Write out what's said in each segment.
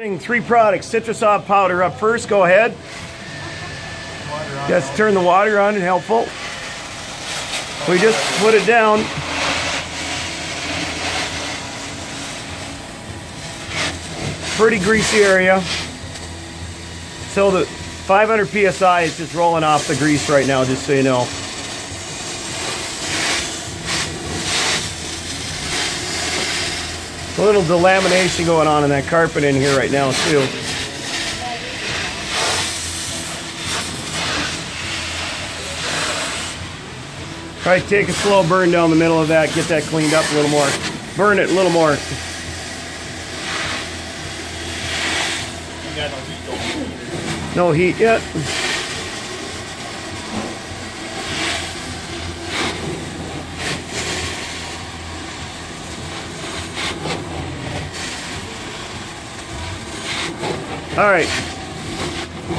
Three products, citrus off powder up first, go ahead. Just turn the water on and helpful. We just put it down. Pretty greasy area. So the 500 PSI is just rolling off the grease right now, just so you know. A little delamination going on in that carpet in here right now too. All right, take a slow burn down the middle of that, get that cleaned up a little more. Burn it a little more. No heat yet. All right.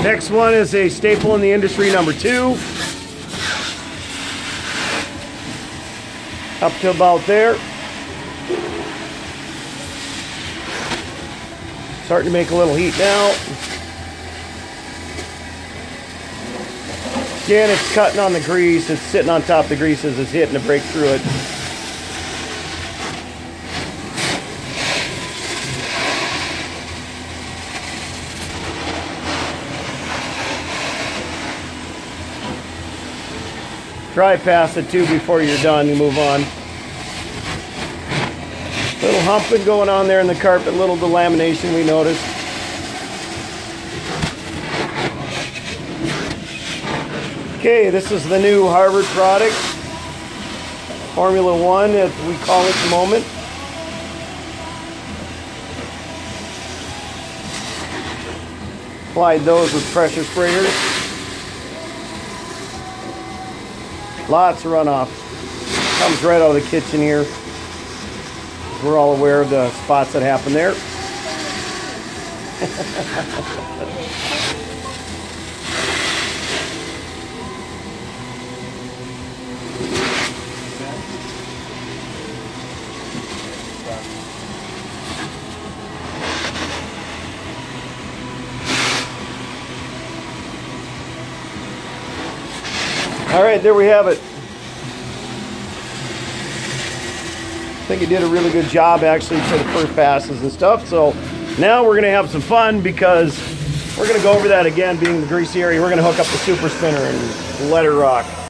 Next one is a staple in the industry, number two. Up to about there. Starting to make a little heat now. Again, it's cutting on the grease. It's sitting on top of the grease as it's hitting to break through it. Try past it too before you're done. You move on. Little humping going on there in the carpet. Little delamination we noticed. Okay, this is the new Harvard product. Formula One, as we call it at the moment. Applied those with pressure sprayers. Lots of runoff. Comes right out of the kitchen here. We're all aware of the spots that happen there. All right, there we have it. I think he did a really good job actually for the first passes and stuff. So now we're gonna have some fun because we're gonna go over that again being the greasy area. We're gonna hook up the super spinner and let her rock.